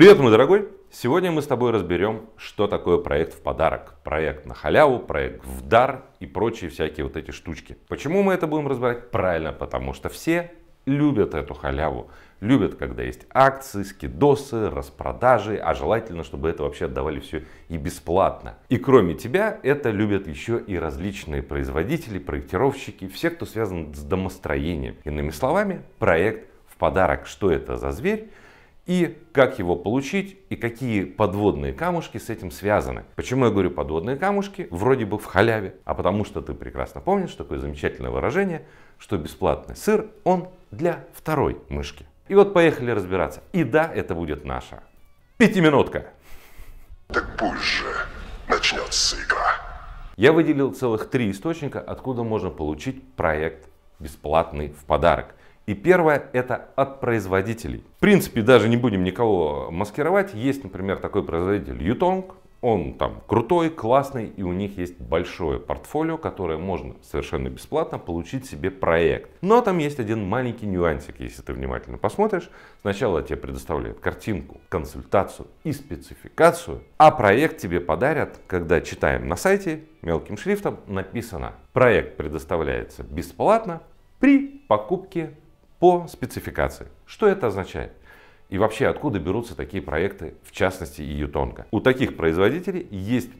Привет, мой дорогой! Сегодня мы с тобой разберем, что такое проект в подарок, проект на халяву, проект в дар и прочие всякие вот эти штучки. Почему мы это будем разбирать? Правильно, потому что все любят эту халяву. Любят, когда есть акции, скидосы, распродажи, а желательно, чтобы это вообще отдавали все и бесплатно. И кроме тебя, это любят еще и различные производители, проектировщики, все, кто связан с домостроением. Иными словами, проект в подарок. Что это за зверь? И как его получить, и какие подводные камушки с этим связаны. Почему я говорю подводные камушки? Вроде бы в халяве, а потому что ты прекрасно помнишь такое замечательное выражение, что бесплатный сыр, он для второй мышки. И вот поехали разбираться. И да, это будет наша пятиминутка. Так пусть же начнется игра. Я выделил целых три источника, откуда можно получить проект бесплатный в подарок. И первое это от производителей. В принципе, даже не будем никого маскировать. Есть, например, такой производитель Yutong. Он там крутой, классный, и у них есть большое портфолио, которое можно совершенно бесплатно получить себе проект. Но там есть один маленький нюансик, если ты внимательно посмотришь. Сначала тебе предоставляют картинку, консультацию и спецификацию, а проект тебе подарят, когда читаем на сайте мелким шрифтом написано «Проект предоставляется бесплатно при покупке по спецификации. Что это означает? И вообще, откуда берутся такие проекты, в частности и Ютонка? У таких производителей есть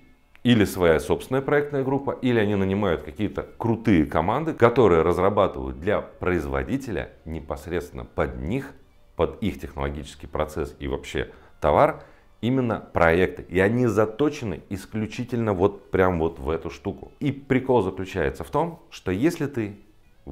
или своя собственная проектная группа, или они нанимают какие-то крутые команды, которые разрабатывают для производителя непосредственно под них, под их технологический процесс и вообще товар, именно проекты. И они заточены исключительно вот прям вот в эту штуку. И прикол заключается в том, что если ты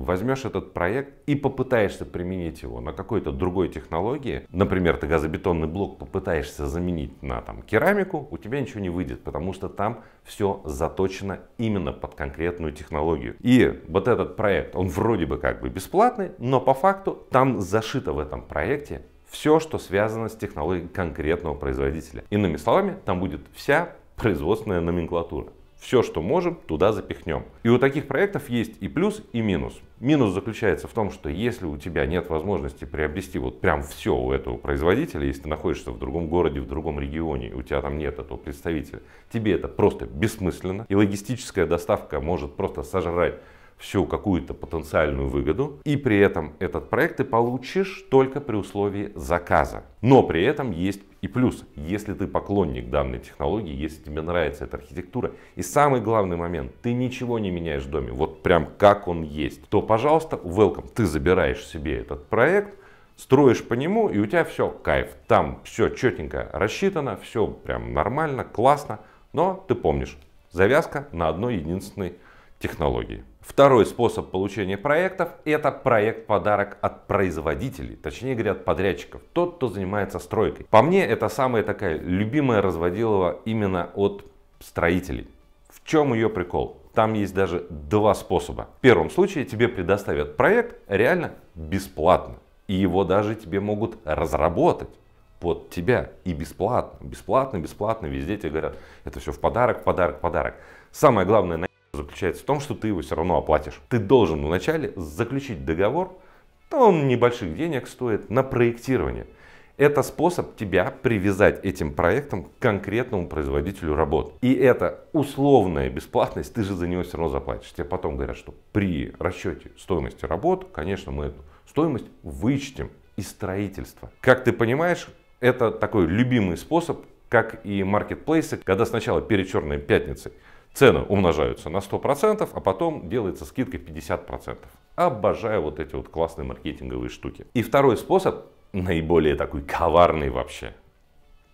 возьмешь этот проект и попытаешься применить его на какой-то другой технологии, например, ты газобетонный блок попытаешься заменить на там, керамику, у тебя ничего не выйдет, потому что там все заточено именно под конкретную технологию. И вот этот проект, он вроде бы как бы бесплатный, но по факту там зашито в этом проекте все, что связано с технологией конкретного производителя. Иными словами, там будет вся производственная номенклатура. Все, что можем, туда запихнем. И у таких проектов есть и плюс, и минус. Минус заключается в том, что если у тебя нет возможности приобрести вот прям все у этого производителя, если ты находишься в другом городе, в другом регионе, у тебя там нет этого представителя, тебе это просто бессмысленно. И логистическая доставка может просто сожрать всю какую-то потенциальную выгоду, и при этом этот проект ты получишь только при условии заказа. Но при этом есть и плюс, если ты поклонник данной технологии, если тебе нравится эта архитектура, и самый главный момент, ты ничего не меняешь в доме, вот прям как он есть, то, пожалуйста, welcome, ты забираешь себе этот проект, строишь по нему, и у тебя все кайф. Там все четенько рассчитано, все прям нормально, классно, но ты помнишь, завязка на одной единственной технологии. Второй способ получения проектов – это проект-подарок от производителей, точнее говоря, от подрядчиков, тот, кто занимается стройкой. По мне, это самая такая любимая разводилова именно от строителей. В чем ее прикол? Там есть даже два способа. В первом случае тебе предоставят проект реально бесплатно. И его даже тебе могут разработать под тебя и бесплатно. Бесплатно, бесплатно, везде тебе говорят, это все в подарок, подарок, подарок. Самое главное, заключается в том, что ты его все равно оплатишь. Ты должен вначале заключить договор, то он небольших денег стоит, на проектирование. Это способ тебя привязать этим проектом к конкретному производителю работ. И это условная бесплатность, ты же за него все равно заплатишь. Тебе потом говорят, что при расчете стоимости работ, конечно, мы эту стоимость вычтем из строительства. Как ты понимаешь, это такой любимый способ, как и маркетплейсы, когда сначала перед черной пятницей цены умножаются на 100%, а потом делается скидка 50%. Обожаю вот эти вот классные маркетинговые штуки. И второй способ, наиболее такой коварный вообще.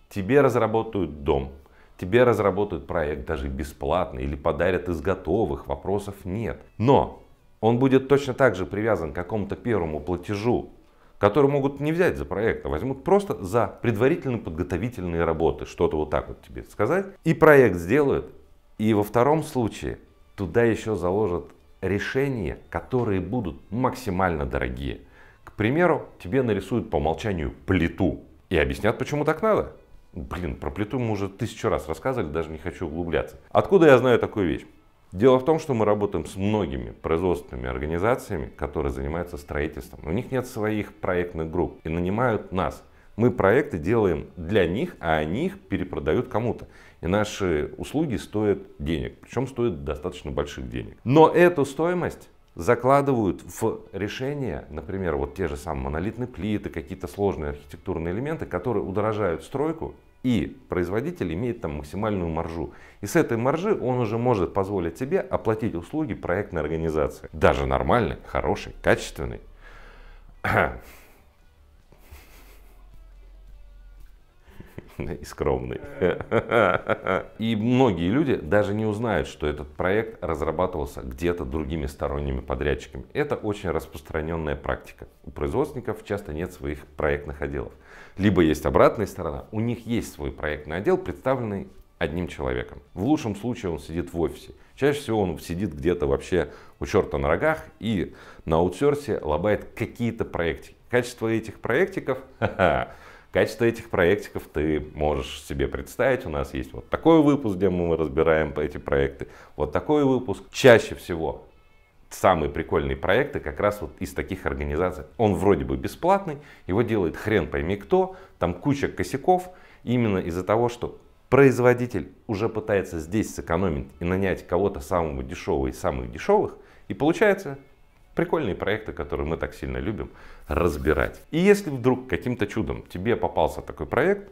Тебе разработают дом, тебе разработают проект даже бесплатно или подарят из готовых, вопросов нет. Но он будет точно так же привязан к какому-то первому платежу, который могут не взять за проект, а возьмут просто за предварительно подготовительные работы, что-то вот так вот тебе сказать. И проект сделают, и во втором случае туда еще заложат решения, которые будут максимально дорогие. К примеру, тебе нарисуют по умолчанию плиту и объяснят, почему так надо. Блин, про плиту мы уже тысячу раз рассказывали, даже не хочу углубляться. Откуда я знаю такую вещь? Дело в том, что мы работаем с многими производственными организациями, которые занимаются строительством. У них нет своих проектных групп и нанимают нас Мы проекты делаем для них, а они их перепродают кому-то. И наши услуги стоят денег, причем стоят достаточно больших денег. Но эту стоимость закладывают в решение, например, вот те же самые монолитные плиты, какие-то сложные архитектурные элементы, которые удорожают стройку, и производитель имеет там максимальную маржу. И с этой маржи он уже может позволить себе оплатить услуги проектной организации. Даже нормальной, хорошей, качественной. и скромный. И многие люди даже не узнают, что этот проект разрабатывался где-то другими сторонними подрядчиками. Это очень распространенная практика. У производственников часто нет своих проектных отделов. Либо есть обратная сторона, у них есть свой проектный отдел, представленный одним человеком. В лучшем случае он сидит в офисе. Чаще всего он сидит где-то вообще у черта на рогах и на аутсорсе лобает какие-то проектики. Качество этих проектиков Качество этих проектиков ты можешь себе представить. У нас есть вот такой выпуск, где мы разбираем эти проекты. Вот такой выпуск. Чаще всего самые прикольные проекты как раз вот из таких организаций. Он вроде бы бесплатный, его делает хрен пойми кто, там куча косяков. Именно из-за того, что производитель уже пытается здесь сэкономить и нанять кого-то самого дешевого из самых дешевых. И получается прикольные проекты, которые мы так сильно любим разбирать. И если вдруг каким-то чудом тебе попался такой проект,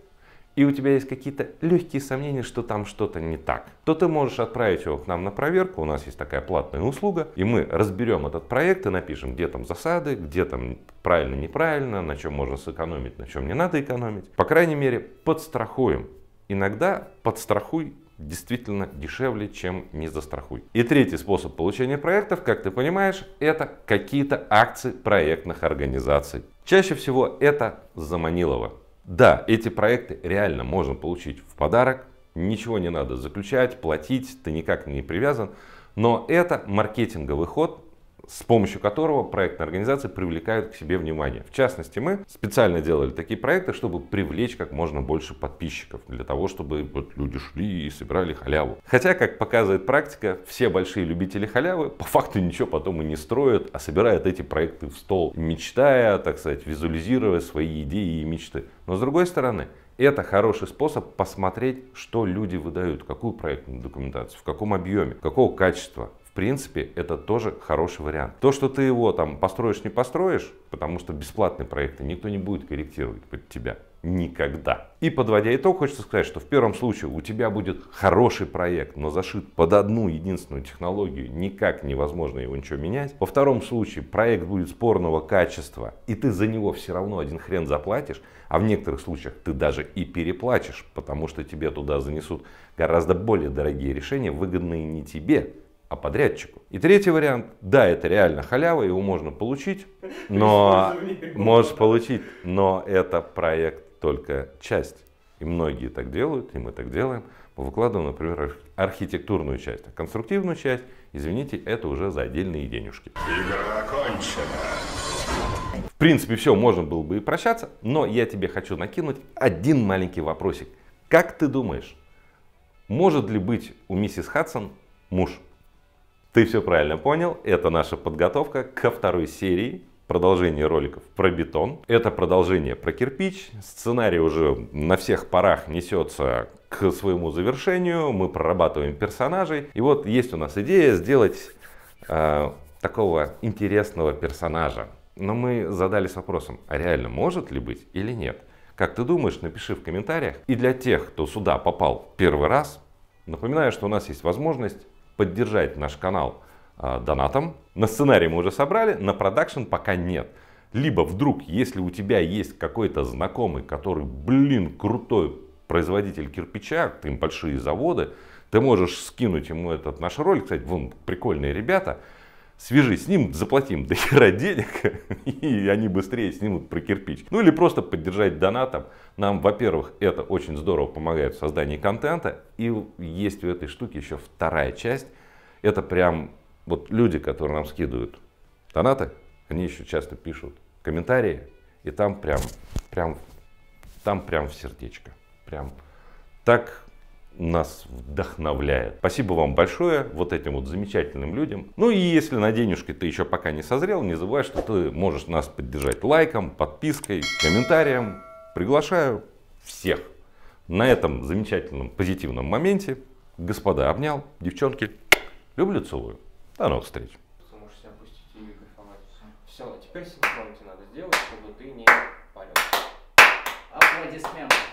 и у тебя есть какие-то легкие сомнения, что там что-то не так, то ты можешь отправить его к нам на проверку. У нас есть такая платная услуга, и мы разберем этот проект и напишем, где там засады, где там правильно, неправильно, на чем можно сэкономить, на чем не надо экономить. По крайней мере, подстрахуем. Иногда подстрахуй действительно дешевле, чем не застрахуй. И третий способ получения проектов, как ты понимаешь, это какие-то акции проектных организаций. Чаще всего это заманилово. Да, эти проекты реально можно получить в подарок, ничего не надо заключать, платить, ты никак не привязан. Но это маркетинговый ход, с помощью которого проектные организации привлекают к себе внимание. В частности, мы специально делали такие проекты, чтобы привлечь как можно больше подписчиков, для того, чтобы вот люди шли и собирали халяву. Хотя, как показывает практика, все большие любители халявы по факту ничего потом и не строят, а собирают эти проекты в стол, мечтая, так сказать, визуализируя свои идеи и мечты. Но с другой стороны, это хороший способ посмотреть, что люди выдают, какую проектную документацию, в каком объеме, какого качества, в принципе, это тоже хороший вариант. То, что ты его там построишь, не построишь, потому что бесплатные проекты никто не будет корректировать под тебя. Никогда. И подводя итог, хочется сказать, что в первом случае у тебя будет хороший проект, но зашит под одну единственную технологию, никак невозможно его ничего менять. Во втором случае проект будет спорного качества, и ты за него все равно один хрен заплатишь, а в некоторых случаях ты даже и переплачешь, потому что тебе туда занесут гораздо более дорогие решения, выгодные не тебе, а подрядчику. И третий вариант, да, это реально халява, его можно получить, но можешь получить, но это проект только часть. И многие так делают, и мы так делаем. Мы выкладываем, например, архитектурную часть, а конструктивную часть, извините, это уже за отдельные денежки. Игра окончена. В принципе, все, можно было бы и прощаться, но я тебе хочу накинуть один маленький вопросик. Как ты думаешь, может ли быть у миссис Хадсон муж? Ты все правильно понял. Это наша подготовка ко второй серии продолжение роликов про бетон. Это продолжение про кирпич. Сценарий уже на всех парах несется к своему завершению. Мы прорабатываем персонажей. И вот есть у нас идея сделать э, такого интересного персонажа. Но мы задались вопросом, а реально может ли быть или нет? Как ты думаешь, напиши в комментариях. И для тех, кто сюда попал первый раз, напоминаю, что у нас есть возможность поддержать наш канал э, донатом. На сценарий мы уже собрали, на продакшн пока нет. Либо вдруг, если у тебя есть какой-то знакомый, который, блин, крутой производитель кирпича, ты им большие заводы, ты можешь скинуть ему этот наш ролик, кстати, вон прикольные ребята, свяжись с ним, заплатим до хера денег, и они быстрее снимут про кирпич. Ну или просто поддержать донатом. Нам, во-первых, это очень здорово помогает в создании контента. И есть у этой штуки еще вторая часть. Это прям вот люди, которые нам скидывают донаты, они еще часто пишут комментарии, и там прям, прям, там прям в сердечко. Прям так нас вдохновляет. Спасибо вам большое, вот этим вот замечательным людям. Ну и если на денежки ты еще пока не созрел, не забывай, что ты можешь нас поддержать лайком, подпиской, комментарием. Приглашаю всех на этом замечательном позитивном моменте. Господа обнял, девчонки, люблю, целую. До новых встреч. Все, теперь синхрон надо сделать, чтобы ты не парился. Аплодисменты.